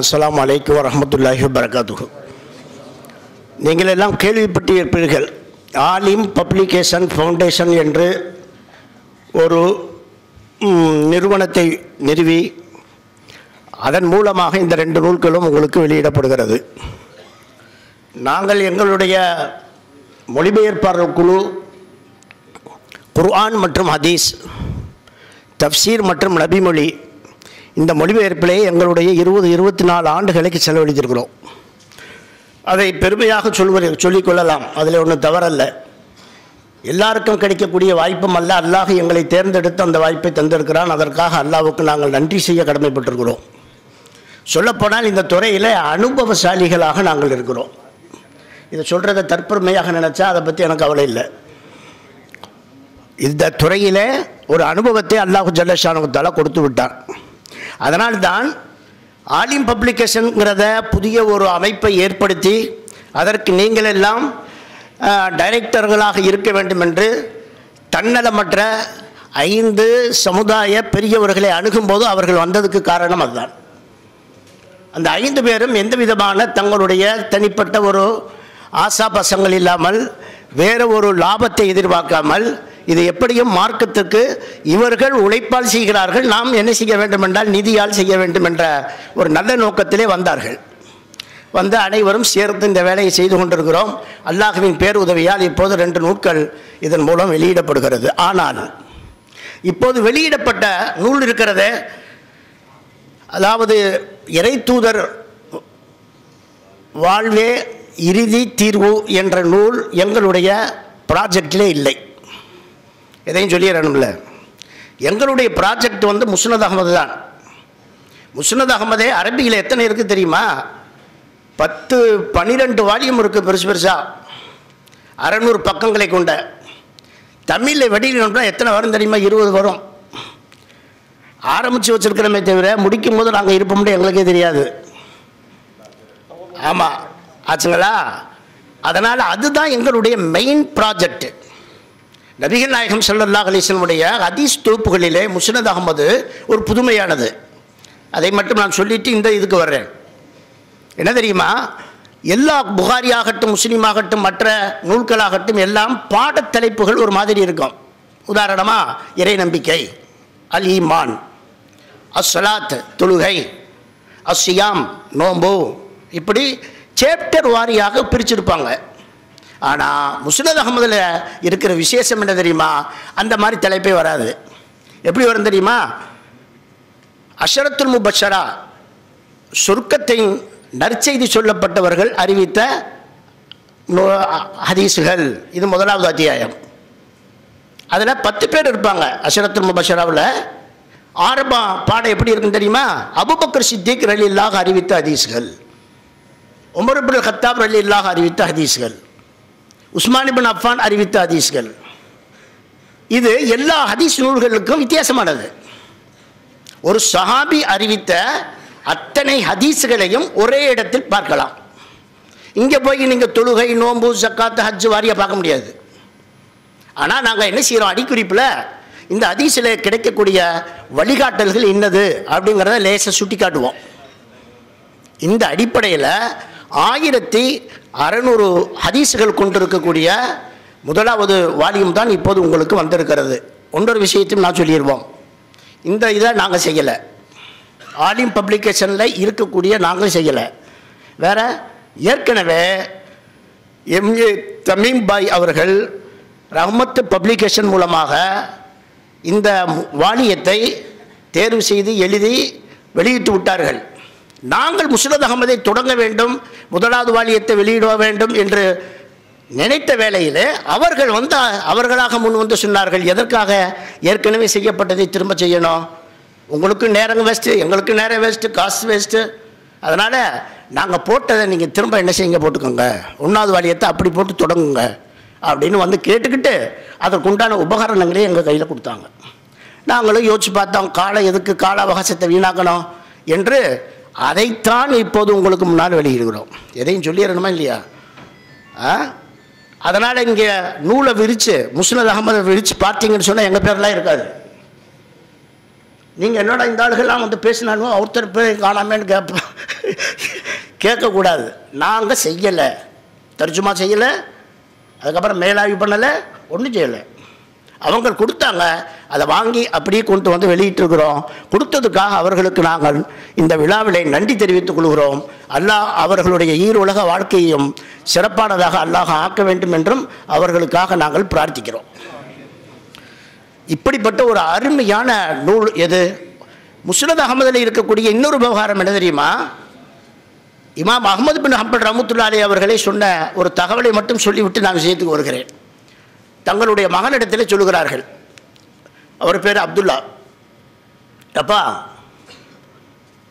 அஸ்லாம் அலைக்கும் வரமத்துல்லாஹி வரகாத்து நீங்கள் எல்லாம் கேள்விப்பட்டிருப்பீர்கள் ஆலிம் பப்ளிகேஷன் ஃபவுண்டேஷன் என்று ஒரு நிறுவனத்தை நிறுவி அதன் மூலமாக இந்த ரெண்டு நூல்களும் உங்களுக்கு வெளியிடப்படுகிறது. நாங்கள் எங்களுடைய மொழிபெயர்ப்பாளர் குழு குர்ஆன் மற்றும் ஹதீஸ் தப்சீர் மற்றும் நபிமொழி இந்த மொழிபெயர்ப்பிலே எங்களுடைய இருபது இருபத்தி நாலு ஆண்டுகளுக்கு செலவழித்திருக்கிறோம். அதை பெருமையாக சொல்வது சொல்லிக்கொள்ளலாம். அதில் ஒன்றும் தவறல்ல. எல்லாருக்கும் கிடைக்கக்கூடிய வாய்ப்பும் அல்ல. அல்லாஹ் எங்களை தேர்ந்தெடுத்து அந்த வாய்ப்பை தந்திருக்கிறான். அதற்காக அல்லாவுக்கு நாங்கள் நன்றி செய்ய கடமைப்பட்டிருக்கிறோம். சொல்லப்போனால் இந்த துறையில் அனுபவசாலிகளாக நாங்கள் இருக்கிறோம். இதை சொல்கிறத தற்பெருமையாக நினச்சா அதை பற்றி எனக்கு கவலை இல்லை. இந்த துறையிலே ஒரு அனுபவத்தை அல்லாஹு ஜல்லஷானுத்தால கொடுத்து விட்டார் அதனால்தான் ஆலிம் பப்ளிகேஷனுங்கிறத புதிய ஒரு அமைப்பை ஏற்படுத்தி அதற்கு நீங்கள் எல்லாம் டைரக்டர்களாக இருக்க வேண்டும் என்று தன்னலமற்ற ஐந்து சமுதாய பெரியவர்களை அணுகும்போது அவர்கள் வந்ததுக்கு காரணம் அதுதான். அந்த ஐந்து பேரும் எந்த விதமான தங்களுடைய தனிப்பட்ட ஒரு ஆசா பசங்கள் இல்லாமல் வேறு ஒரு லாபத்தை எதிர்பார்க்காமல் இது எப்படியும் மார்க்கத்துக்கு இவர்கள் உழைப்பால் செய்கிறார்கள் நாம் என்ன செய்ய வேண்டும் என்றால் நிதியால் செய்ய வேண்டும் என்ற ஒரு நல்ல நோக்கத்திலே வந்தார்கள். வந்து அனைவரும் சேர்த்து இந்த வேலையை செய்து கொண்டிருக்கிறோம். அல்லாஹுவின் பேருதவியால் இப்போது ரெண்டு நூட்கள் இதன் மூலம் வெளியிடப்படுகிறது. ஆனால் இப்போது வெளியிடப்பட்ட நூல் இருக்கிறதே அதாவது இறை தூதர் வாழ்வே இறுதி தீர்வு என்ற நூல் எங்களுடைய ப்ராஜெக்டிலே இல்லை. எதையும் சொல்லிடணும்ல. எங்களுடைய ப்ராஜெக்ட் வந்து முஸ்னத் அகமது தான். முஸ்னத் அகமதே அரபியில் எத்தனை இருக்குது தெரியுமா? பத்து பன்னிரெண்டு வால்யூம் இருக்குது பெருசு பெருசாக அறநூறு பக்கங்களை கொண்ட. தமிழில் வெளியிடணும்னா எத்தனை வரும் தெரியுமா? இருபது வரும். ஆரம்பித்து வச்சிருக்கிறோமே தவிர முடிக்கும் போது நாங்கள் இருப்போம்னு எங்களுக்கே தெரியாது. ஆமாம் ஆச்சுங்களா? அதனால் அதுதான் எங்களுடைய மெயின் ப்ராஜெக்ட்டு நபிகள் நாயகம் ஸல்லல்லாஹு அலிஸ்லமுடைய ஹதீஸ் தொகுப்புகளிலே முஸ்னத் அகமது ஒரு புதுமையானது. அதை மட்டும் நான் சொல்லிவிட்டு இந்த இதுக்கு வர்றேன். என்ன தெரியுமா? எல்லா புகாரி ஆகட்டும் முஸ்லீம் ஆகட்டும் மற்ற நூல்களாகட்டும் எல்லாம் பாடத்தலைப்புகள் ஒரு மாதிரி இருக்கும். உதாரணமாக இறை நம்பிக்கை அல் ஈமான் அஸ்ஸலாத் தொழுகை அஸ்ஸியாம் நோம்பு இப்படி சேப்டர் வாரியாக பிரிச்சிருப்பாங்க. ஆனால் முஸ்னத் அகமதில் இருக்கிற விசேஷம் என்ன தெரியுமா? அந்த மாதிரி தலைப்பே வராது. எப்படி வரும் தெரியுமா? அஷரத்துல் முபஷரா சொர்க்கத்தை நற்செய்தி சொல்லப்பட்டவர்கள் அறிவித்த நோ- ஹதீஸுகள் இது முதலாவது அத்தியாயம். அதில் பத்து பேர் இருப்பாங்க அஷரத்துல் முபஷராவில். ஆரம்ப பாடம் எப்படி இருக்குன்னு தெரியுமா? அபுபக்கர் சித்திக் ரலி இல்லாக அறிவித்த ஹதீஸ்கள் உமர் இப்னு ஹத்தாப் ரலி இல்லாக அறிவித்த ஹதீஸ்கள் உஸ்மானிபின் அஃபான் அறிவித்த ஹதீஸ்கள். இது எல்லா ஹதீஸ் நூல்களுக்கும் வித்தியாசமானது. ஒரு சஹாபி அறிவித்த அத்தனை ஹதீஸுகளையும் ஒரே இடத்தில் பார்க்கலாம். இங்கே போய் நீங்கள் தொழுகை நோம்பு சக்காத்து ஹஜ் வாரியாக பார்க்க முடியாது. ஆனால் நாங்கள் என்ன செய்கிறோம் அடிக்குறிப்பில் இந்த ஹதீஸில் கிடைக்கக்கூடிய வழிகாட்டல்கள் என்னது? அப்படிங்கிறத லேசை சுட்டி காட்டுவோம் இந்த அடிப்படையில் ஆயிரத்தி அறநூறு ஹதீஸுகள் கொண்டிருக்கக்கூடிய முதலாவது வால்யூம் தான் இப்போது உங்களுக்கு வந்திருக்கிறது. ஒன்றொரு விஷயத்தையும் நான் சொல்லிடுவோம் இந்த இதை நாங்கள் செய்யலை. ஆலிம் பப்ளிகேஷனில் இருக்கக்கூடிய நாங்கள் செய்யலை. வேற ஏற்கனவே எம்ஏ தமீம் பாய் அவர்கள் ரஹ்மத்து பப்ளிகேஷன் மூலமாக இந்த வாலியத்தை தேர்வு செய்து எழுதி வெளியிட்டு விட்டார்கள். நாங்கள் முஸ்னத் அகமதை தொடங்க வேண்டும் முதலாவது வாலியத்தை வெளியிட வேண்டும் என்று நினைத்த வேளையில் அவர்கள் வந்து அவர்களாக முன் வந்து சொன்னார்கள் எதற்காக ஏற்கனவே செய்யப்பட்டதை திரும்ப செய்யணும்? உங்களுக்கு நேரம் வேஸ்ட்டு எங்களுக்கு நேரம் வேஸ்ட்டு காசு வேஸ்ட்டு அதனால் நாங்கள் போட்டதை நீங்கள் திரும்ப என்ன செய்யுங்க போட்டுக்கோங்க. ஒன்றாவது வாலியத்தை அப்படி போட்டு தொடங்குங்க அப்படின்னு வந்து கேட்டுக்கிட்டு அதற்குண்டான உபகரணங்களையும் எங்கள் கையில் கொடுத்தாங்க. நாங்களும் யோசிச்சு பார்த்தோம் காலை எதுக்கு கால அவகாசத்தை வீணாக்கணும் என்று அதைத்தான் இப்போது உங்களுக்கு முன்னால் வெளியிடுகிறோம். எதையும் சொல்லிடணுமா இல்லையா? ஆ? அதனால் இங்கே நூலை விரித்து முஸ்னத் அகமதை விரித்து பார்த்தீங்கன்னு சொன்னால் எங்கள் பேர்லாம் இருக்காது. நீங்கள் என்னோட இந்த ஆளுகள்லாம் வந்து பேசினாலும் ஒருத்தர் பேர் காணாமேன்னு கேட்போம் கேட்கக்கூடாது. நாங்கள் செய்யலை. தர்ஜுமா செய்யலை. அதுக்கப்புறம் மேலாய்வு பண்ணலை. ஒன்றும் செய்யலை. அவங்க கொடுத்தாங்க. அதை வாங்கி அப்படியே கொண்டு வந்து வெளியிட்டிருக்கிறோம். கொடுத்ததுக்காக அவர்களுக்கு நாங்கள் இந்த விழாவிலே நன்றி தெரிவித்துக் கொள்கிறோம். அல்லாஹ் அவர்களுடைய ஈருலக வாழ்க்கையையும் சிறப்பானதாக அல்லாஹ் ஆக்க வேண்டும் என்றும் அவர்களுக்காக நாங்கள் பிரார்த்திக்கிறோம். இப்படிப்பட்ட ஒரு அருமையான நூல் எது? முஸ்லத் அகமதில் இருக்கக்கூடிய இன்னொரு விவகாரம் என்ன தெரியுமா? இமாம் அகமது பின் ஹம்பல் ரமத்துல்லாலே அவர்களே சொன்ன ஒரு தகவலை மட்டும் சொல்லிவிட்டு நான் விஷயத்துக்கு வருகிறேன். தங்களுடைய மகனிடத்தில் சொல்லுகிறார்கள். அவர் பேர் அப்துல்லா. அப்பா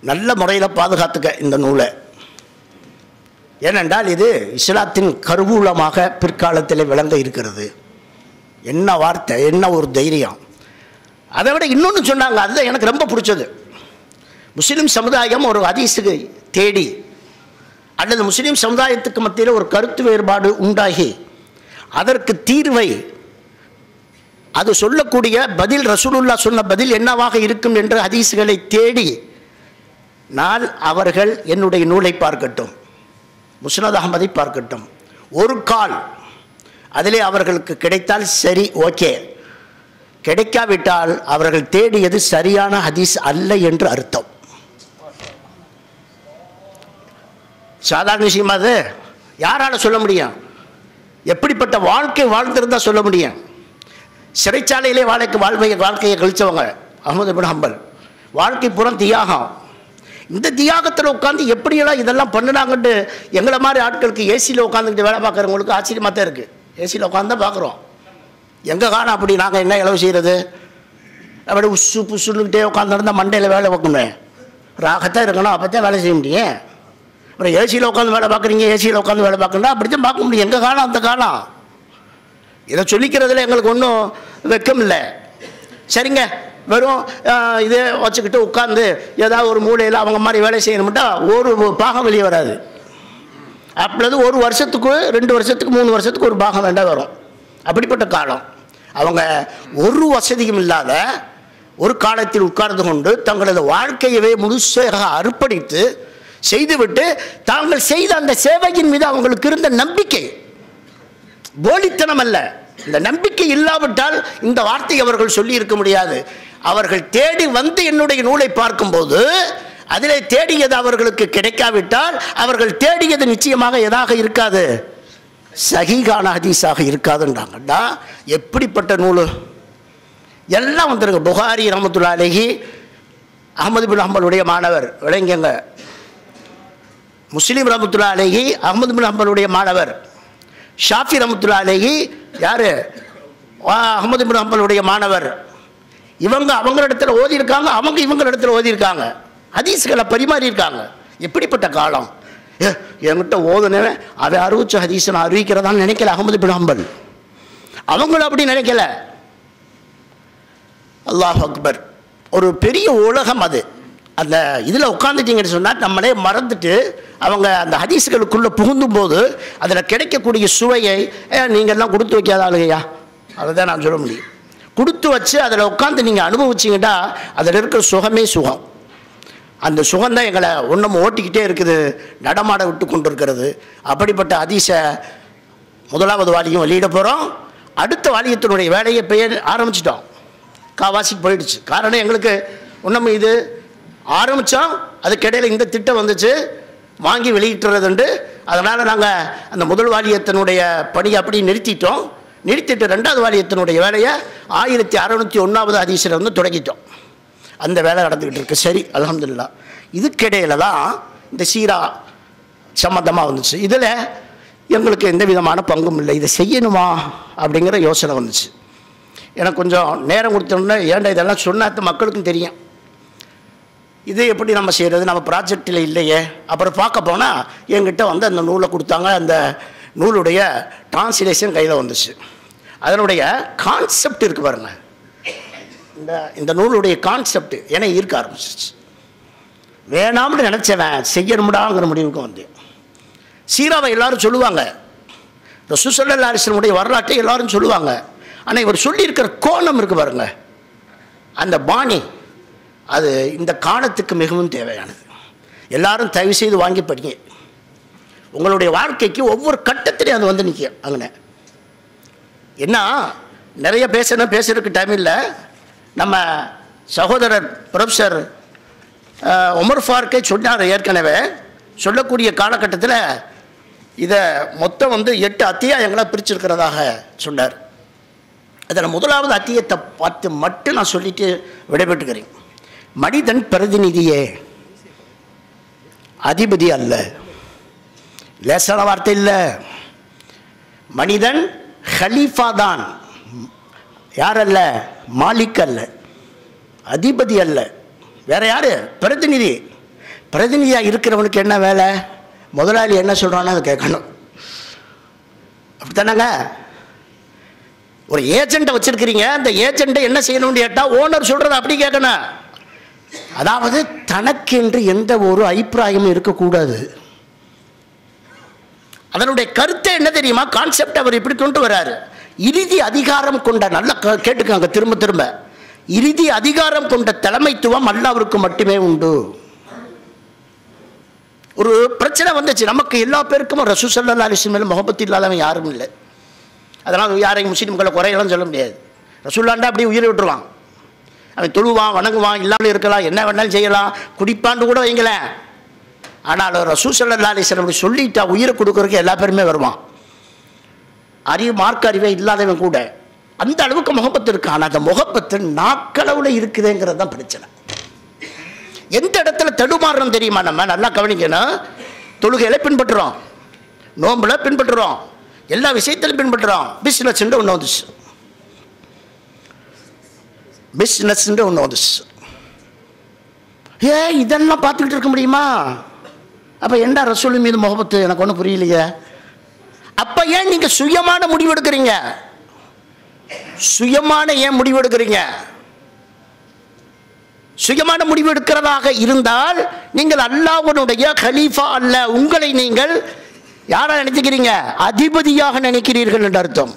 நல்ல முறையில் பாதுகாத்துக்க இந்த நூலை. ஏனென்றால் இது இஸ்லாத்தின் கருவூலமாக பிற்காலத்தில் விளங்க இருக்கிறது. என்ன வார்த்தை என்ன ஒரு தைரியம். அதை விட இன்னொன்று சொன்னாங்க அதுதான் எனக்கு ரொம்ப பிடிச்சது. முஸ்லீம் சமுதாயம் ஒரு ஹதீஸுக்கு தேடி அல்லது முஸ்லீம் சமுதாயத்துக்கு மத்தியில் ஒரு கருத்து வேறுபாடு உண்டாகி அதற்கு தீர்வை அது சொல்லக்கூடிய பதில் ரசூலுல்லா சொன்ன பதில் என்னவாக இருக்கும் என்று ஹதீஸுகளை தேடி நான் அவர்கள் என்னுடைய நூலை பார்க்கட்டும் முஸ்னத் அகமதை பார்க்கட்டும். ஒரு கால் அதிலே அவர்களுக்கு கிடைத்தால் சரி ஓகே. கிடைக்காவிட்டால் அவர்கள் தேடியது சரியான ஹதீஸ் அல்ல என்று அர்த்தம். சாதாரண விஷயமா அது? யாரால சொல்ல முடியும்? எப்படிப்பட்ட வாழ்க்கை வாழ்ந்திருந்தா சொல்ல முடியும்? சிறைச்சாலையிலே வாழ்க்கை வாழ்வையை வாழ்க்கையை கழிச்சவங்க அகமது பின் ஹம்பல். வாழ்க்கை புறம் தியாகம். இந்த தியாகத்தில் உட்காந்து எப்படியெல்லாம் இதெல்லாம் பண்ணினாங்கன்ட்டு எங்களை மாதிரி ஆட்களுக்கு ஏசியில் உட்காந்துக்கிட்டு வேலை பார்க்குறவங்களுக்கு ஆச்சரியமாக தான் இருக்குது ஏசியில் உட்காந்து தான் பார்க்குறோம். எங்கள் காலம் அப்படி? நாங்கள் என்ன இளவு செய்கிறது அப்படி உசு புசுன்னுக்கிட்டே உட்காந்துருந்தால் மண்டையில் வேலை பார்க்கணும். ராகத்தான் இருக்கணும் அப்போ தான் வேலை செய்ய முடியும். அப்புறம் ஏசியில் உட்காந்து வேலை பார்க்குறீங்க ஏசியில் உட்காந்து வேலை பார்க்கணுன்னா அப்படி தான் பார்க்க முடியும். எங்கள் காலம் அந்த காலம் இதை சொல்லிக்கிறதுல எங்களுக்கு ஒன்றும் வெக்கம் இல்லை சரிங்க வெறும் இதே வச்சுக்கிட்டு உட்காந்து ஏதாவது ஒரு மூலையில் அவங்க மாதிரி வேலை செய்யணும்ட்டா ஒரு பாகம் வெளியே வராது. அப்பொழுது ஒரு வருஷத்துக்கு ரெண்டு வருஷத்துக்கு மூணு வருஷத்துக்கு ஒரு பாகம் வேண்டாம் வரும். அப்படிப்பட்ட காலம். அவங்க ஒரு வசதியும் இல்லாத ஒரு காலத்தில் உட்கார்ந்து கொண்டு தங்களது வாழ்க்கையவே முழுசாக அர்ப்பணித்து செய்துவிட்டு தாங்கள் செய்த அந்த சேவையின் மீது அவங்களுக்கு இருந்த நம்பிக்கை போலித்தனம் அல்ல. இந்த நம்பிக்கை இல்லாவிட்டால் இந்த வார்த்தை அவர்கள் சொல்லி இருக்க முடியாது. அவர்கள் தேடி வந்து என்னுடைய நூலை பார்க்கும்போது அதிலே தேடியது அவர்களுக்கு கிடைக்காவிட்டால் அவர்கள் தேடியது நிச்சயமாக எதாக இருக்காது. சகிகான ஹதீஸாக இருக்காதுன்றாங்கடா. எப்படிப்பட்ட நூல்? எல்லாம் வந்துருங்க. புகாரி ரமத்துல்லா அலஹி அகமது பின் ஹம்பலுடைய மாணவர். விளங்கியங்க. முஸ்லீம் ரமத்துல்லா அலஹி அகமது பின் ஹம்பலுடைய மாணவர். ஷாஃபி ரஹமத்துல்லா அலைஹி யார்? அகமது பின் ஹம்பலுடைய மாணவர். இவங்க அவங்களிடத்தில் ஓதியிருக்காங்க அவங்க இவங்களிடத்தில் ஓதியிருக்காங்க. ஹதீஸ்களை பரிமாறியிருக்காங்க. எப்படிப்பட்ட காலம்? ஏ, என்கிட்ட ஓதுனவன் அவன் அறிவிச்ச ஹதீஸ் நான் அறிவிக்கிறதான்னு நினைக்கல அகமது பின் ஹம்பல். அவங்களும் அப்படி நினைக்கல. அல்லாஹ் அக்பர். ஒரு பெரிய உலகம் அது. அந்த இதில் உட்காந்துட்டீங்கன்னு சொன்னால் நம்மளே மறந்துட்டு அவங்க அந்த ஹதீஸுகளுக்குள்ளே புகுந்தும் போது அதில் கிடைக்கக்கூடிய சுவையை நீங்கள்லாம் கொடுத்து வைக்காத ஆளுங்கய்யா? அதை தான் நான் சொல்ல முடியும். கொடுத்து வச்சு அதில் உட்காந்து நீங்கள் அனுபவிச்சிங்கன்னா அதில் இருக்கிற சுகமே சுகம். அந்த சுகம்தான் எங்களை ஒன்றும் ஓட்டிக்கிட்டே இருக்குது நடமாட விட்டு கொண்டு இருக்கிறது அப்படிப்பட்ட அதிச முதலாவது வாலியும் வெளியிட போகிறோம் அடுத்த வாலியத்தினுடைய வேலையை பெயர் ஆரம்பிச்சிட்டோம். காவாசிக்கு போயிடுச்சு. காரணம் எங்களுக்கு ஒன்றும் இது ஆரம்பித்தோம் அதுக்கிடையில் இந்த திட்டம் வந்துச்சு. வாங்கி வெளியிட்டுறதுண்டு. அதனால் நாங்கள் அந்த முதல் வாரியத்தினுடைய பணியை அப்படி நிறுத்திட்டோம். நிறுத்திட்டு ரெண்டாவது வாரியத்தினுடைய வேலையை ஆயிரத்தி அறநூற்றி ஒன்றாவது அதிசயில் வந்து தொடங்கிட்டோம். அந்த வேலை நடந்துக்கிட்டு இருக்கு. சரி அலமதுல்லா இதுக்கிடையில் தான் இந்த சீரா சம்மந்தமாக வந்துச்சு. இதில் எங்களுக்கு எந்த விதமான பங்கும் இல்லை. இதை செய்யணுமா அப்படிங்கிற யோசனை வந்துச்சு. எனக்கு கொஞ்சம் நேரம் கொடுத்தோன்னே ஏன்டா இதெல்லாம் சொன்னாத்த மக்களுக்கும் தெரியும். இது எப்படி நம்ம செய்கிறது நம்ம ப்ராஜெக்டில் இல்லையே. அப்புறம் பார்க்க போனால் என்கிட்ட வந்து அந்த நூலை கொடுத்தாங்க. அந்த நூலுடைய டிரான்ஸ்லேஷன் கையில் வந்துச்சு. அதனுடைய கான்செப்ட் இருக்குது பாருங்க. இந்த இந்த நூலுடைய கான்செப்ட் என்னை ஈர்க்க ஆரம்பிச்சிச்சு வேணாம்னு நினச்சவன் செய்யணும்டாங்கிற முடிவுக்கு வந்து சீராவை எல்லாரும் சொல்லுவாங்க. ரசூசல்லா அரசனுடைய வரலாற்றை எல்லாரும் சொல்லுவாங்க. ஆனால் இவர் சொல்லியிருக்கிற கோணம் இருக்குது பாருங்க. அந்த பாணி அது இந்த காலத்துக்கு மிகவும் தேவையானது. எல்லாரும் தயவு செய்து வாங்கி படிங்க. உங்களுடைய வாழ்க்கைக்கு ஒவ்வொரு கட்டத்திலையும் அது வந்து நிற்கும் அங்கே என்ன நிறைய பேசணும் பேசுறதுக்கு டைம் இல்லை. நம்ம சகோதரர் ப்ரொஃபஸர் உமர் ஃபாருக்கே சொன்னார் ஏற்கனவே. சொல்லக்கூடிய காலகட்டத்தில் இதை மொத்தம் வந்து எட்டு அத்தியாயங்களாக பிரிச்சிருக்கிறதாக சொன்னார். அதில் முதலாவது அத்தியத்தை பார்த்து மட்டும் நான் சொல்லிட்டு விடைபெற்றுக்கிறேன். மனிதன் பிரதிநிதியே. அதிபதி அல்ல. லேசான வார்த்தை இல்லை. மனிதன் ஹலீஃபா தான். யார் அல்ல? மாலிக் அல்ல. அதிபதி அல்ல. வேற யாரு? பிரதிநிதி. பிரதிநிதியாக இருக்கிறவனுக்கு என்ன வேலை? முதலாளி என்ன சொல்கிறான்னு அதை கேட்கணும். அப்படித்தானங்க? ஒரு ஏஜெண்ட்டை வச்சுருக்கிறீங்க. அந்த ஏஜெண்ட்டை என்ன செய்யணும்னு கேட்டால் ஓனர் சொல்கிறத அப்படி கேட்கணும். அதாவது தனக்கென்று எந்த ஒரு அபிப்பிராயமும் இருக்கக்கூடாது. அதனுடைய கருத்தை என்ன தெரியுமா? கான்செப்ட் அவர் இப்படி கொண்டு வராரு. இறுதி அதிகாரம் கொண்ட நல்ல க- திரும்ப திரும்ப. இறுதி அதிகாரம் கொண்ட தலைமைத்துவம் அல்லாவிற்கு மட்டுமே உண்டு. ஒரு பிரச்சனை வந்துச்சு. நமக்கு எல்லா பேருக்கும் ரசூசல்லா அலிஸ்லம் மேலே முகப்பத்து இல்லாதவன் யாரும் இல்லை. அதனால் யாரையும் முஸ்லீம்களை குறையெல்லாம் சொல்ல முடியாது. ரசூல்லாண்டா அப்படியே உயிரை விட்டுருவான். அவன் தொழுவான் வணங்குவான் இல்லாமல் இருக்கலாம் என்ன வேணாலும் செய்யலாம். குடிப்பான்னு கூட வைங்களேன். ஆனால் ரசூசல்லா அலிஸ்லம் அப்படி சொல்லிட்டா உயிரை கொடுக்கறதுக்கு எல்லா பேருமே வருவான். அறிவு மார்க்க அறிவே இல்லாதவன் கூட அந்த அளவுக்கு முகப்பத்து இருக்கு? ஆனால் அந்த முகப்பத்து நாக்களவில் இருக்குதுங்கிறது தான் பிரச்சனை. எந்த இடத்துல தடுமாறுறோம் தெரியுமா நம்ம? நல்லா கவனிக்கணும். தொழுகையில பின்பற்றுறோம். நோம்பில் பின்பற்றுறோம். எல்லா விஷயத்திலும் பின்பற்றுறோம். பிஸ்னஸ் ஒன்று வந்துச்சு. பிஸ்னஸ் ஒன்று வந்துச்சு ஏ இதெல்லாம் பார்த்துக்கிட்டு இருக்க முடியுமா? அப்போ என்ன ரசூலு மீது முகபத்து? எனக்கு ஒன்றும் புரியலையே. அப்போ ஏன் நீங்கள் சுயமான முடிவு எடுக்கிறீங்க சுயமான ஏன் முடிவு எடுக்கிறீங்க சுயமான முடிவு எடுக்கிறதாக இருந்தால் நீங்கள் அல்லாவுடைய கலீஃபா அல்ல உங்களை நீங்கள் யாரை நினைச்சுக்கிறீங்க? அதிபதியாக நினைக்கிறீர்கள் என்று அர்த்தம்.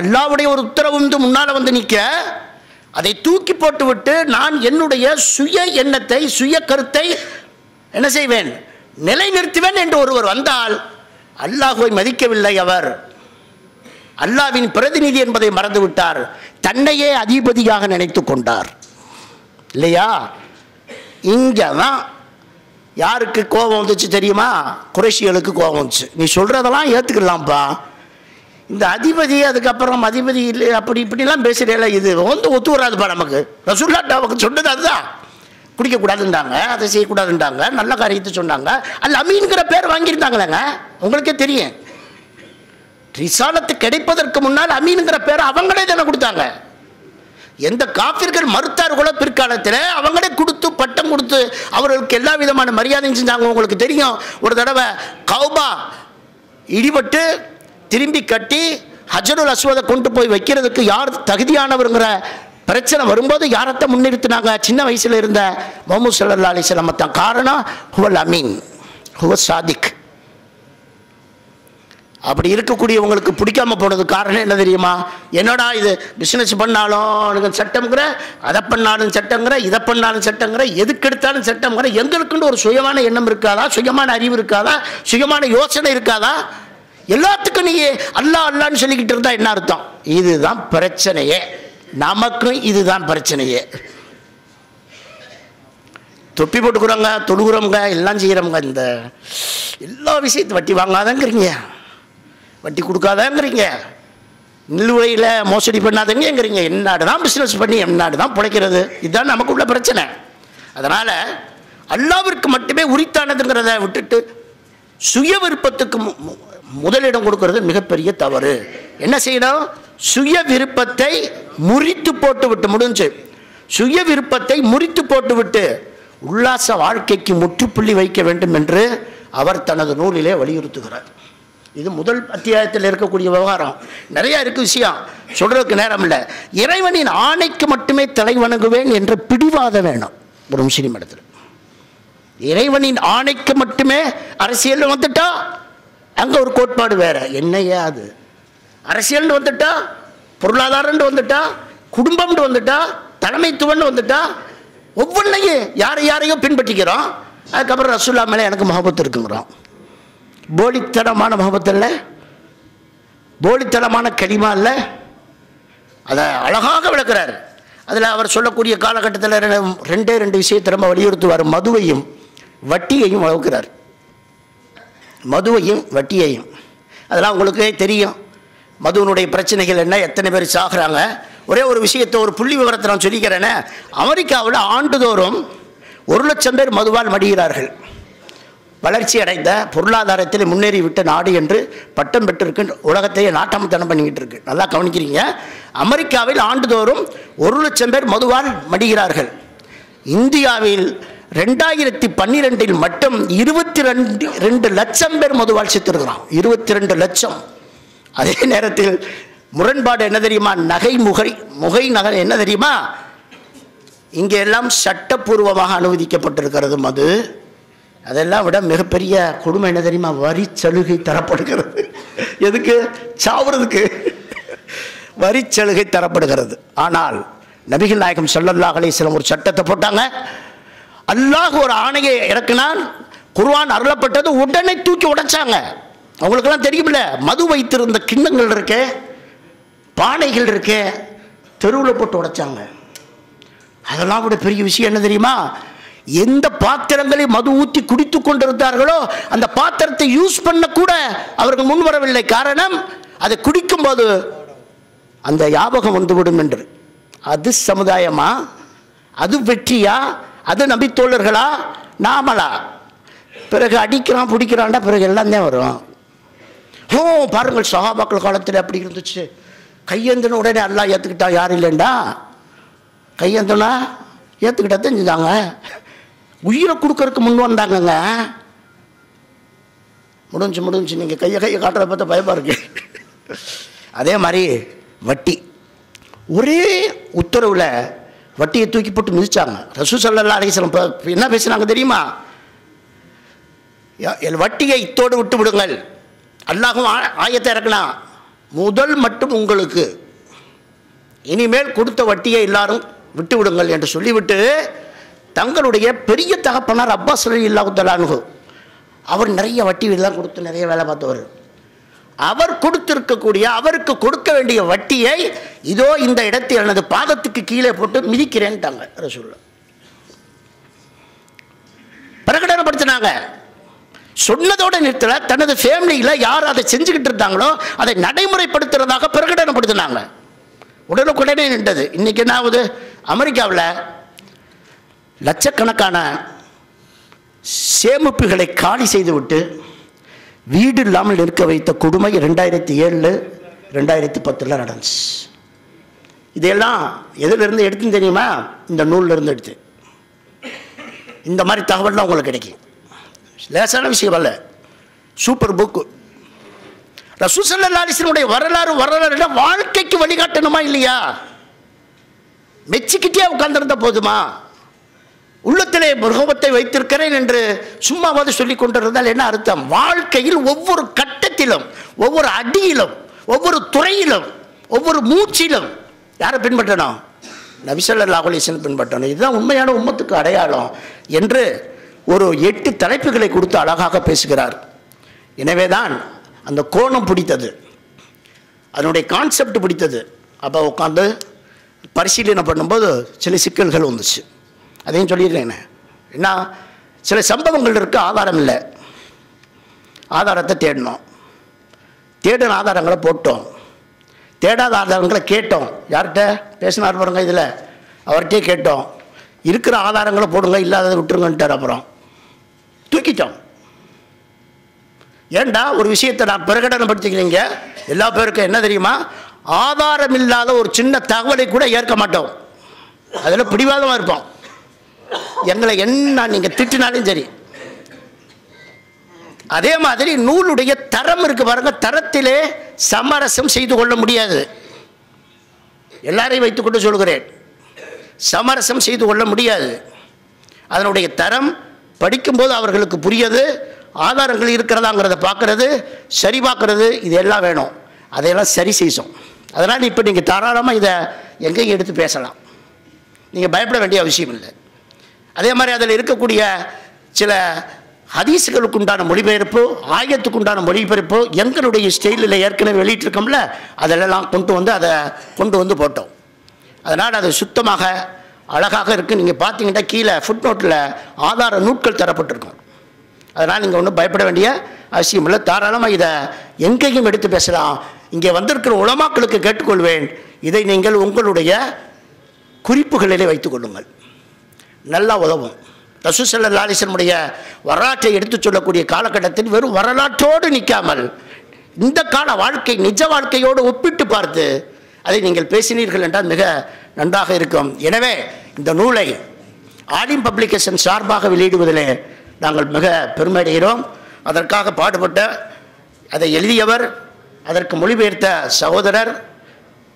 அல்லாஹ்வுடைய ஒரு உத்தரவு வந்து முன்னால் வந்து நிற்க அதை தூக்கி போட்டுவிட்டு நான் என்னுடைய சுய எண்ணத்தை சுய கருத்தை என்ன செய்வேன்? நிலைநிறுத்துவேன் என்று ஒருவர் வந்தால் அல்லாஹுவை மதிக்கவில்லை அவர். அல்லாவின் பிரதிநிதி என்பதை மறந்துவிட்டார். தன்னையே அதிபதியாக நினைத்து கொண்டார். இல்லையா? இங்கே தான் யாருக்கு கோபம் வந்துச்சு தெரியுமா? குறைஷிகளுக்கு கோபம் வந்துச்சு. நீ சொல்கிறதெல்லாம் ஏற்றுக்கலாம்ப்பா இந்த அதிபதி அதுக்கப்புறம் அதிபதி இல்லை அப்படி இப்படிலாம் பேசுகிறேல இது வந்து ஒத்து வராதுப்பா நமக்கு. ரசூல்லாட்ட அவங்க சொன்னது அதுதான். குடிக்கக்கூடாதுன்றாங்க அதை செய்யக்கூடாதுன்றாங்க நல்ல காரியத்தை சொன்னாங்க. அல்ல அமீன்கிற பேர் வாங்கியிருந்தாங்களேங்க உங்களுக்கே தெரியும். ரிசாலத்து கிடைப்பதற்கு முன்னால் அமீனுங்கிற பேர் அவங்களே தானே கொடுத்தாங்க. எந்த காப்பிர்கள் மறுத்தார்களோ பிற்காலத்தில் அவங்களே கொடுத்து பட்டம் கொடுத்து அவர்களுக்கு எல்லா விதமான மரியாதையும் செஞ்சாங்க உங்களுக்கு தெரியும். ஒரு தடவை கௌபா இடிபட்டு திரும்பி கட்டி ஹஜருல் அஸ்வதை கொண்டு போய் வைக்கிறதுக்கு யார் தகுதியானவருங்கிற பிரச்சனை வரும்போது யாரத்தை முன்னிறுத்தினாங்க? சின்ன வயசில் இருந்த முகமது சல்லா அலிஸ்லாம் தான். காரணம் ஹுவல் அமீன் ஹுவ சாதிக். அப்படி இருக்கக்கூடியவங்களுக்கு பிடிக்காம போனது காரணம் என்ன தெரியுமா? என்னடா இது பிஸ்னஸ் பண்ணாலும் உனக்கு சட்டம்ங்கிற அதை பண்ணாலும் சட்டங்கிற இதை பண்ணாலும் சட்டங்கிற எதுக்கு எடுத்தாலும் சட்டங்கிற எங்களுக்குன்னு ஒரு சுயமான எண்ணம் இருக்காதா? சுயமான அறிவு இருக்காதா? சுயமான யோசனை இருக்காதா? எல்லாத்துக்கும் நீ அல்லா அல்லான்னு சொல்லிக்கிட்டு இருந்தா என்ன அர்த்தம்? இதுதான் பிரச்சனையே. நமக்கும் இதுதான் பிரச்சனையே. தொப்பி போட்டுக்கிறோங்க தொழுகிறோங்க எல்லாம் செய்கிறோங்க இந்த எல்லா விஷயத்தையும் வட்டி வாங்காதங்கிறீங்க. வட்டி கொடுக்காதங்கிறீங்க. நிலுவையில் மோசடி பண்ணாதங்கிறீங்க. என்னாடு தான் பிஸ்னஸ் பண்ணி என்னாடு தான் பிழைக்கிறது. இதுதான் நமக்குள்ள பிரச்சனை. அதனால் அல்லாவிற்கு மட்டுமே உரித்தானதுங்கிறத விட்டுட்டு சுய விருப்பத்துக்கு மு- முதலிடம் கொடுக்கறது மிகப்பெரிய தவறு. என்ன செய்யணும்? சுய விருப்பத்தை முறித்து போட்டு விட்டு முடிஞ்சு. சுய விருப்பத்தை முறித்து போட்டு விட்டு உல்லாச வாழ்க்கைக்கு முற்றுப்புள்ளி வைக்க வேண்டும் என்று அவர் தனது நூலிலே வலியுறுத்துகிறார். இது முதல் அத்தியாயத்தில் இருக்கக்கூடிய விவகாரம். நிறைய இருக்கு விஷயம். சொல்றதுக்கு நேரம் இல்லை. இறைவனின் ஆணைக்கு மட்டுமே தலை வணங்குவேன் என்ற பிடிவாதம் வேணும். ஒரு முஸ்லீம் இடத்துல. இறைவனின் ஆணைக்கு மட்டுமே அரசியல் வந்துட்டா அங்கே ஒரு கோட்பாடு வேறு. என்னையே அது? அரசியல்னு வந்துட்டா பொருளாதாரம்னு வந்துட்டா குடும்பம்னு வந்துட்டா தலைமைத்துவம்னு வந்துட்டா ஒவ்வொன்றையும் யாரை யாரையோ பின்பற்றிக்கிறோம். அதுக்கப்புறம் ரசூல்லா மேலே எனக்கு மகபத்து இருக்குங்கிறோம் போலித்தனமான முகபத்து இல்லை. போலித்தனமான களிமா இல்லை. அதை அழகாக விளக்குறாரு. அதில் அவர் சொல்லக்கூடிய காலகட்டத்தில் ரெண்டே ரெண்டு விஷயத்தை ரொம்ப வலியுறுத்துவார். மதுவையும் வட்டியையும் வளர்க்கிறார் மதுவையும் வட்டியையும். அதெல்லாம் உங்களுக்கு தெரியும். மதுவினுடைய பிரச்சனைகள் என்ன? எத்தனை பேர் சாகுறாங்க? ஒரே ஒரு விஷயத்தை ஒரு புள்ளி விவரத்தை நான் சொல்லிக்கிறேனே. அமெரிக்காவில் ஆண்டுதோறும் ஒரு லட்சம் பேர் மதுவால் மடிகிறார்கள். வளர்ச்சி அடைந்த பொருளாதாரத்தில் முன்னேறிவிட்ட நாடு என்று பட்டம் பெற்றிருக்கு. உலகத்தையே நாட்டாமத்தனம் பண்ணிக்கிட்டு இருக்கு. நல்லா கவனிக்கிறீங்க. அமெரிக்காவில் ஆண்டுதோறும் ஒரு லட்சம் பேர் மதுவால் மடிகிறார்கள். இந்தியாவில் ரெண்டாயிரத்தி பன்னிரெண்டில் மட்டும் இருபத்தி ரெண்டு ரெண்டு லட்சம் பேர் மது செத்துருக்கிறான் இருபத்தி ரெண்டு லட்சம். அதே நேரத்தில் முரண்பாடு என்ன தெரியுமா? நகை முகை முகை நகை என்ன தெரியுமா? இங்கே எல்லாம் சட்டப்பூர்வமாக அனுமதிக்கப்பட்டிருக்கிறது மது. அதெல்லாம் விட மிகப்பெரிய கொடுமை என்ன தெரியுமா? வரி சலுகை தரப்படுகிறது. எதுக்கு? சாவுறதுக்கு. வரி சலுகை தரப்படுகிறது. ஆனால் நபிகள் நாயகம் ஸல்லல்லாஹு அலைஹி ஒரு சட்டத்தை போட்டாங்க. அல்லாஹ் ஒரு ஆணையை இறக்கினான். குர்வான் அருளப்பட்டது உடனே தூக்கி உடைச்சாங்க. அவங்களுக்கெல்லாம் தெரியுமில்ல மது வைத்திருந்த கிண்ணங்கள் இருக்கே பானைகள் இருக்கே தெருவில் போட்டு உடைச்சாங்க. அதெல்லாம் விட பெரிய விஷயம் என்ன தெரியுமா? எந்த பாத்திரங்களை மது ஊற்றி குடித்து கொண்டிருந்தார்களோ அந்த பாத்திரத்தை யூஸ் பண்ணக்கூட அவர்கள் முன் வரவில்லை. காரணம் அதை குடிக்கும்போது அந்த ஞாபகம் வந்துவிடும் என்று. அது சமுதாயமா? அது வெற்றியா? அது நபித்தோழர்களா நாமளா. பிறகு அடிக்கிறான் பிடிக்கிறான்டா பிறகு எல்லாம் தான் வரும். ஓ பாருங்கள் சகாபாக்கள் காலத்தில் அப்படி இருந்துச்சு. கையேந்தின உடனே எல்லாம் ஏற்றுக்கிட்டா யாரும் இல்லைண்டா? கையேந்தனா ஏற்றுக்கிட்டா தான் செஞ்சாங்க. உயிரை கொடுக்கறதுக்கு முன் வந்தாங்கங்க. முடிஞ்சு முடிஞ்சு. நீங்கள் கையை கையை காட்டுறத பார்த்தா பயமாக இருக்கு. அதே மாதிரி வட்டி. ஒரே உத்தரவில் வட்டியை தூக்கி போட்டு மிதிச்சாங்க. ரசூ சல்லா அலிஸ்லம் என்ன பேசுனாங்க தெரியுமா? யா- என் வட்டியை இத்தோடு விட்டு விடுங்கள். அல்லாஹும் ஆயத்தை இறக்கலாம் முதல் மட்டும் உங்களுக்கு. இனிமேல் கொடுத்த வட்டியை எல்லாரும் விட்டு விடுங்கள் என்று சொல்லிவிட்டு தங்களுடைய பெரிய தகப்பனார் அப்பாஸ் அலி இல்லாஹுத்தலானு அவர் நிறைய வட்டி எல்லாம் கொடுத்து நிறைய வேலை பார்த்தவர். அவர் கொடுத்திருக்கக்கூடிய அவருக்கு கொடுக்க வேண்டிய வட்டியை இதோ இந்த இடத்தில் எனது பாதத்துக்கு கீழே போட்டு மிதிக்கிறேன்ட்டாங்க ரசூல்லா பிரகடனப்படுத்தினாங்க சொன்னதோட நிறுத்தல தனது ஃபேமிலியில் யார் அதை செஞ்சுக்கிட்டு இருந்தாங்களோ அதை நடைமுறைப்படுத்துறதாக பிரகடனப்படுத்தினாங்க உடனுக்குடனே நின்றது. இன்னைக்கு என்ன ஆகுது அமெரிக்காவில் லட்சக்கணக்கான சேமிப்புகளை காலி செய்துவிட்டு வீடு இல்லாமல் இருக்க வைத்த கொடுமை ரெண்டாயிரத்தி ஏழில் ரெண்டாயிரத்தி பத்தில் நடந்துச்சு. இதெல்லாம் எதிலிருந்து எடுத்துன்னு தெரியுமா? இந்த நூல்ல இருந்து எடுத்து இந்த மாதிரி தகவல்லாம் உங்களுக்கு கிடைக்கும். லேசான விஷயம் அல்ல. சூப்பர் புக்கு ரசூசல்லாலிசனுடைய வரலாறு வரலாறு வாழ்க்கைக்கு வழிகாட்டணுமா இல்லையா? மெச்சிக்கிட்டே உட்கார்ந்திருந்த போதுமா? உள்ளத்திலே முருகத்தை வைத்திருக்கிறேன் என்று சும்மாவது சொல்லி கொண்டிருந்தால் என்ன அர்த்தம்? வாழ்க்கையில் ஒவ்வொரு கட்டத்திலும் ஒவ்வொரு அடியிலும் ஒவ்வொரு துறையிலும் ஒவ்வொரு மூச்சிலும். யாரை பின்பற்றணும்? நபிசல்லா அலிசன் பின்பற்றணும். இதுதான் உண்மையான உம்மத்துக்கு அடையாளம் என்று ஒரு எட்டு தலைப்புகளை கொடுத்து அழகாக பேசுகிறார். எனவே தான் அந்த கோணம் பிடித்தது. அதனுடைய கான்செப்ட் பிடித்தது. அப்போ உட்காந்து பரிசீலனை பண்ணும்போது சில சிக்கல்கள் வந்துச்சு. அதையும் சொல்லிடுறேன் என்ன? சில சம்பவங்கள் இருக்கு ஆதாரம் இல்லை. ஆதாரத்தை தேடினோம் தேடின ஆதாரங்களை போட்டோம். தேடாத ஆதாரங்களை கேட்டோம். யார்கிட்ட? பேசினார் பாருங்க இதில். அவர்கிட்டே கேட்டோம். இருக்கிற ஆதாரங்களை போடுங்க இல்லாததை விட்டுருங்கன்ட்டார் அப்புறம். தூக்கிட்டோம். ஏண்டா? ஒரு விஷயத்தை நான் பிரகடனப்படுத்திக்கிறீங்க. எல்லா பேருக்கும் என்ன தெரியுமா? ஆதாரம் இல்லாத ஒரு சின்ன தகவலை கூட ஏற்க மாட்டோம். அதில் பிடிவாதமாக இருப்போம். எங்களை என்ன நீங்கள் திட்டினாலும் சரி. அதே மாதிரி நூலுடைய தரம் இருக்கு பாருங்க தரத்திலே சமரசம் செய்து கொள்ள முடியாது. எல்லாரையும் வைத்துக்கொண்டு சொல்கிறேன். சமரசம் செய்து கொள்ள முடியாது. அதனுடைய தரம் படிக்கும்போது அவர்களுக்கு புரியது ஆதாரங்கள் இருக்கிறதாங்கிறத பார்க்கறது சரி பார்க்கறது இது எல்லாம் வேணும். அதையெல்லாம் சரி செய்யும் அதனால் இப்போ நீங்கள் தாராளமாக இதை எங்கேயும் எடுத்து பேசலாம். நீங்கள் பயப்பட வேண்டிய அவசியம் இல்லை. அதே மாதிரி அதில் இருக்கக்கூடிய சில ஹதீஸுகளுக்கு உண்டான மொழிபெயர்ப்பு ஆயத்துக்கு உண்டான மொழிபெயர்ப்பு எங்களுடைய ஸ்டைலில் ஏற்கனவே வெளியிட்டிருக்கோம்ல அதிலெல்லாம் கொண்டு வந்து அதை கொண்டு வந்து போட்டோம். அதனால் அது சுத்தமாக அழகாக இருக்குது நீங்கள் பார்த்தீங்கன்னா கீழே ஃபுட் நோட்டில் ஆதார நூட்கள் தரப்பட்டிருக்கும். அதனால் நீங்கள் ஒன்றும் பயப்பட வேண்டிய அவசியம் இல்லை. தாராளமாக இதை எங்கேயும் எடுத்து பேசலாம். இங்கே வந்திருக்கிற உலமாக்களுக்கு கேட்டுக்கொள்வேன். இதை நீங்கள் உங்களுடைய குறிப்புகளிலே வைத்துக் கொள்ளுங்கள். நல்லா உதவும். ரசூசல்ல லாலிசனுடைய வரலாற்றை எடுத்துச் சொல்லக்கூடிய காலகட்டத்தில் வெறும் வரலாற்றோடு நிற்காமல் இந்த கால வாழ்க்கை நிஜ வாழ்க்கையோடு ஒப்பிட்டு பார்த்து அதை நீங்கள் பேசினீர்கள் என்றால் மிக நன்றாக இருக்கும். எனவே இந்த நூலை ஆலிம் பப்ளிகேஷன் சார்பாக வெளியிடுவதிலே நாங்கள் மிக பெருமையடைகிறோம். அதற்காக பாடுபட்ட அதை எழுதியவர் அதற்கு மொழிபெயர்த்த சகோதரர்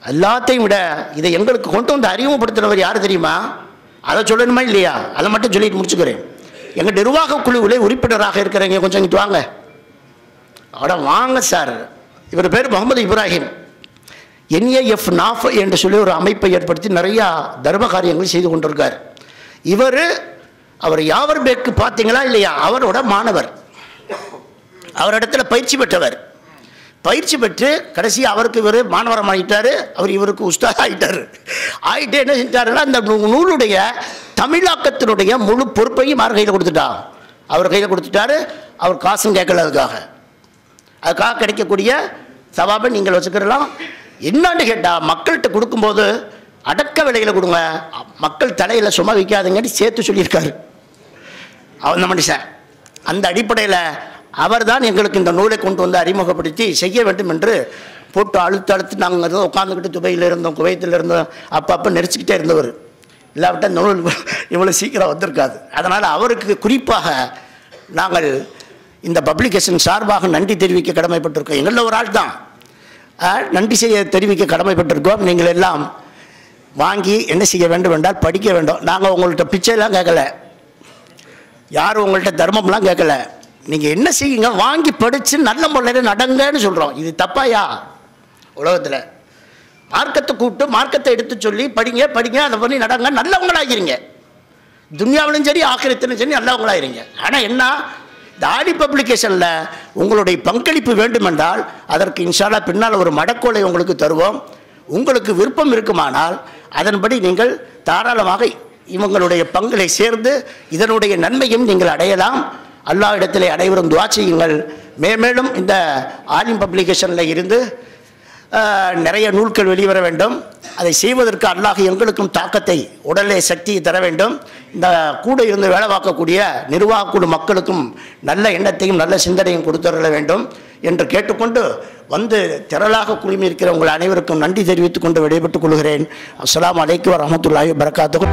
எல்லாத்தையும் விட இதை எங்களுக்கு கொண்டு வந்து அறிமுகப்படுத்தினவர் யார் தெரியுமா? அதை சொல்லணுமா இல்லையா? அதை மட்டும் சொல்லிட்டு முடிச்சுக்கிறேன். எங்கள் நிர்வாக குழுவிலே உறுப்பினராக இருக்கிறவங்க கொஞ்சம் இங்கிட்டு வாங்க. அட வாங்க சார். இவர் பேர் முகமது இப்ராஹிம். என்ஏஎஃப் நாஃப் என்று சொல்லி ஒரு அமைப்பை ஏற்படுத்தி நிறையா தர்ம காரியங்கள் செய்து கொண்டிருக்கார். இவர் அவர் யாவர் பேக்கு பார்த்தீங்களா இல்லையா? அவரோட மாணவர். அவரிடத்தில் பயிற்சி பெற்றவர். பயிற்சி பெற்று கடைசி அவருக்கு இவர் மாணவரம் ஆகிட்டார் அவர் இவருக்கு உஸ்தாத் ஆகிட்டார் ஆகிட்டு என்ன செஞ்சாருன்னா அந்த நூ- நூலுடைய தமிழாக்கத்தினுடைய முழு பொறுப்பையும் யார் கையில் கொடுத்துட்டா. அவர் கையில் கொடுத்துட்டாரு அவர் காசும் கேட்கல அதுக்காக. அதுக்காக கிடைக்கக்கூடிய சவாபை நீங்கள் வச்சுக்கிறலாம் என்னான்னு கேட்டால் மக்கள்கிட்ட கொடுக்கும்போது அடக்க விலையில் கொடுங்க. மக்கள் தலையில் சும்மா வைக்காதுங்கன்னு சேர்த்து சொல்லியிருக்காரு. அந்த மனுஷன்? அந்த அடிப்படையில் அவர்தான் எங்களுக்கு இந்த நூலை கொண்டு வந்து அறிமுகப்படுத்தி செய்ய வேண்டும் என்று போட்டு அழுத்து அழுத்து நாங்கள் ஏதோ உட்காந்துக்கிட்டு துபையில் இருந்தோம் குவைத்தில் இருந்தோம் அப்பப்போ நெரிச்சிக்கிட்டே இருந்தவர். இல்லாவிட்டால் இந்த நூல் இவ்வளோ சீக்கிரம் வந்திருக்காது. அதனால் அவருக்கு குறிப்பாக நாங்கள் இந்த பப்ளிகேஷன் சார்பாக நன்றி தெரிவிக்க கடமைப்பட்டிருக்கோம். எங்களில் ஒரு ஆள் தான். நன்றி செய்ய தெரிவிக்க கடமைப்பட்டிருக்கோம். நீங்கள் எல்லாம் வாங்கி என்ன செய்ய வேண்டும் என்றால் படிக்க வேண்டும். நாங்கள் உங்கள்கிட்ட பிச்சைலாம் கேட்கல. யாரும் உங்கள்கிட்ட தர்மம்லாம் கேட்கல. நீங்கள் என்ன செய்யுங்க? வாங்கி படித்து நல்ல முறையில் நடங்கன்னு சொல்கிறோம் இது தப்பாயா? உலகத்தில். மார்க்கத்தை கூப்பிட்டு மார்க்கத்தை எடுத்து சொல்லி படிங்க படிங்க அதை பண்ணி நடங்க நல்லவங்களாகிறீங்க துன்யாவிலும் சரி ஆக்கிரத்திலும் சரி நல்லவங்களாகிறீங்க ஆனால் என்ன? இந்த ஆடி பப்ளிகேஷனில் உங்களுடைய பங்களிப்பு வேண்டுமென்றால் அதற்கு இன்ஷால்லா பின்னால் ஒரு மடக்கோலை உங்களுக்கு தருவோம். உங்களுக்கு விருப்பம் இருக்குமானால் அதன்படி நீங்கள் தாராளமாக இவங்களுடைய பங்களை சேர்ந்து இதனுடைய நன்மையும் நீங்கள் அடையலாம். அல்லாஹ் இடத்திலே அனைவரும் துவா செய்யுங்கள். மேமேலும் இந்த ஆலிம் பப்ளிகேஷனில் இருந்து நிறைய நூல்கள் வெளிவர வேண்டும். அதை செய்வதற்கு அல்லாஹ் எங்களுக்கும் தாக்கத்தை உடலே சக்தியை தர வேண்டும். இந்த கூட இருந்து வேலை பார்க்கக்கூடிய நிர்வாக குழு மக்களுக்கும் நல்ல எண்ணத்தையும் நல்ல சிந்தனையும் கொடுத்துள்ள வேண்டும் என்று கேட்டுக்கொண்டு வந்து திரளாக குழுமியிருக்கிற உங்கள் அனைவருக்கும் நன்றி தெரிவித்துக் கொண்டு விடைபெற்றுக் கொள்கிறேன். அஸ்லாம் அலைக்கு வரமத்துல்லாஹி வபரகாத்துஹு.